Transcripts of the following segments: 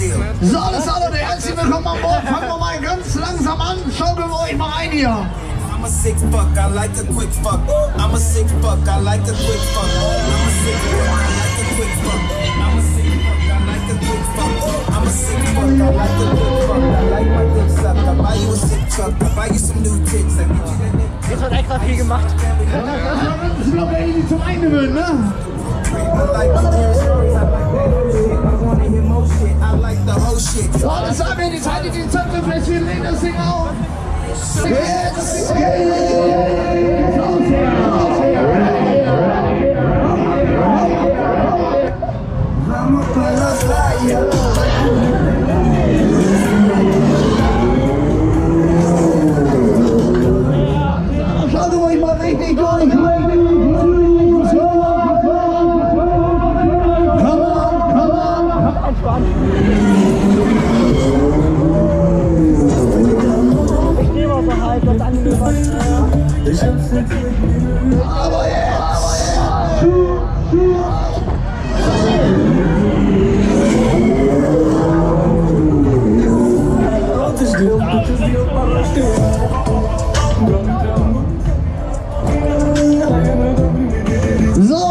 So, alles andere, herzlich willkommen an Bord. Fangen wir mal ganz langsam an. Schaukeln wir euch mal ein hier. I'm a sick fuck, I like a quick fuck. I'm a sick fuck, I like a quick fuck. I'm a sick fuck, I like a quick fuck. I'm a sick fuck, I like a quick fuck. I'm a sick fuck, I like a quick fuck. I like my dick sucked. I buy you a sick truck. I buy you some new tits. I get you that neck. Jetzt wird extra viel gemacht. Das ist noch irgendwie zum Eingewöhnen, ne? So, alles andere, die Zeit, die Zöpfe fest, wir legen das Ding auf. Jetzt geht's los hier. Vamos pra la playa. So,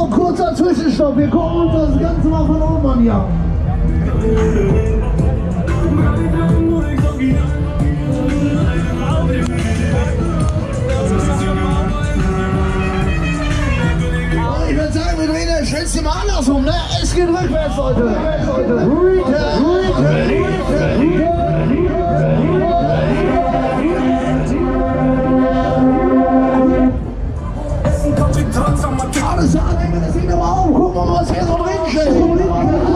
kurzer Zwischenstopp. Wir gucken uns das Ganze mal von oben an hier. Ich das Schwänzchen mal andersrum, ne? Es geht rückwärts, Leute. Return, Alles wir das nochmal auf. Gucken wir mal, was hier so drin steht.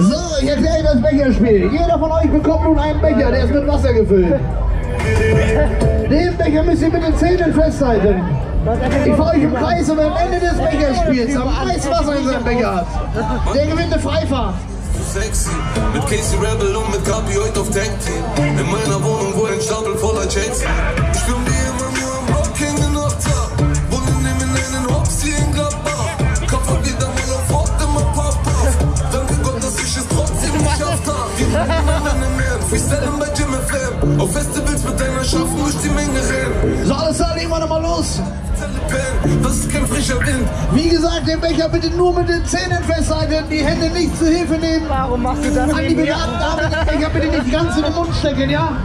So, ich erkläre Ihnen das Becherspiel. Jeder von euch bekommt nun einen Becher, der ist mit Wasser gefüllt. Den Becher müsst ihr mit den Zähnen festhalten. Ich fahre euch im Kreis und am Ende des Becherspiels am meisten Wasser in seinem Becher hat. Der gewinnt eine Freifahrt. Sexy, mit Casey Rebel und mit Kapi heute auf Tank Team. In meiner Wohnung wohnt ein Stapel voller Checks. Ich bin wie immer nur freestylen bei Jim FM. Auf Festivals mit deiner Schaffen durch die Menge rennen. So, alles klar, legen wir nochmal los. Das ist kein frischer Wind. Wie gesagt, den Becher bitte nur mit den Zähnen festhalten, die Hände nicht zu Hilfe nehmen. Warum machst du das An die Damen, den Becher bitte nicht ganz in den Mund stecken, ja?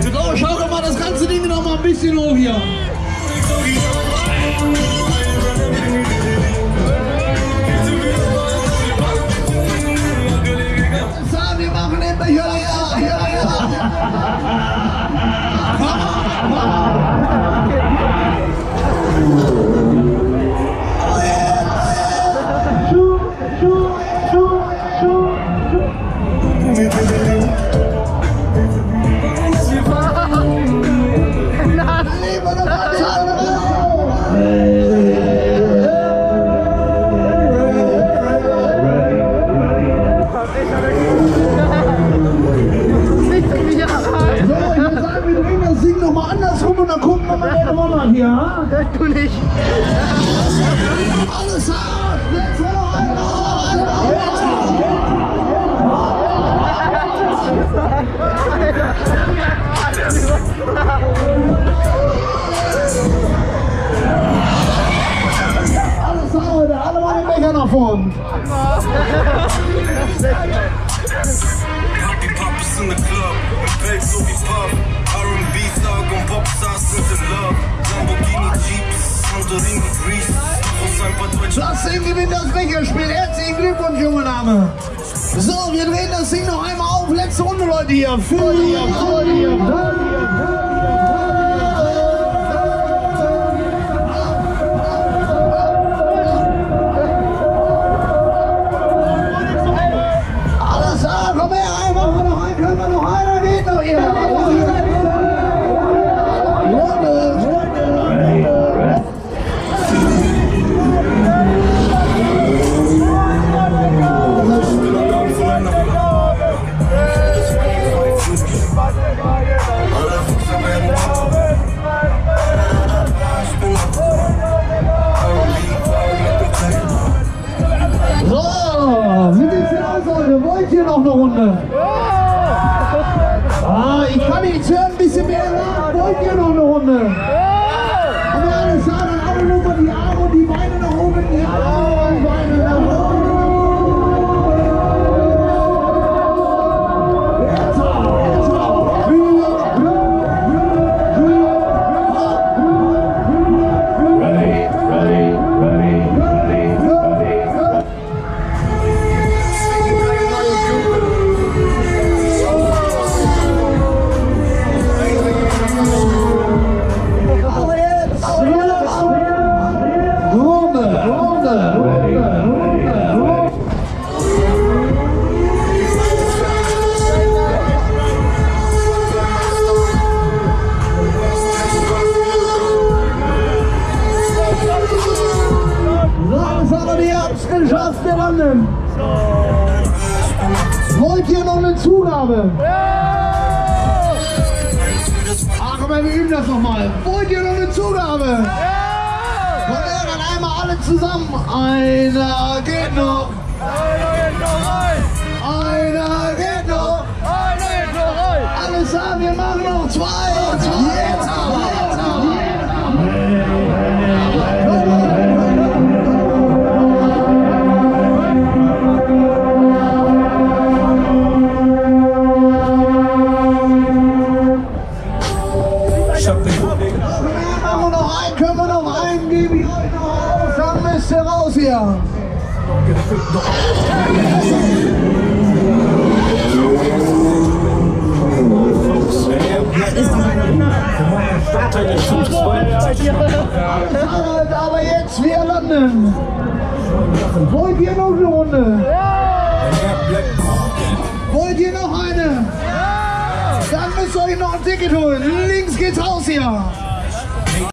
So, schau doch mal das ganze Ding noch mal ein bisschen hoch hier. Dann gucken wir mal, wer gewonnen hat hier. ha? Du nicht. Alles hart! Let's go! Gewinnt das Becherspiel. Herzlichen Glückwunsch, junge Dame! So, wir drehen das Ding noch einmal auf. Letzte Runde, Leute, hier. Für die, für die, Ah, ich kann nichts hören, ein bisschen mehr lachen. Wollt ihr noch eine Runde? Und alle sagen, alle nur die Arme und die Beine nach oben. Ja. Ihr Landen. Wollt ihr noch eine Zugabe? Ach, aber wir üben das nochmal. Wollt ihr noch eine Zugabe? Ja! Und dann einmal alle zusammen. Einer geht noch. Ihr raus hier. Harald, aber jetzt wir landen. Wollt ihr noch eine Runde? Wollt ihr noch eine? Dann müsst ihr euch noch ein Ticket holen. Links geht's raus hier.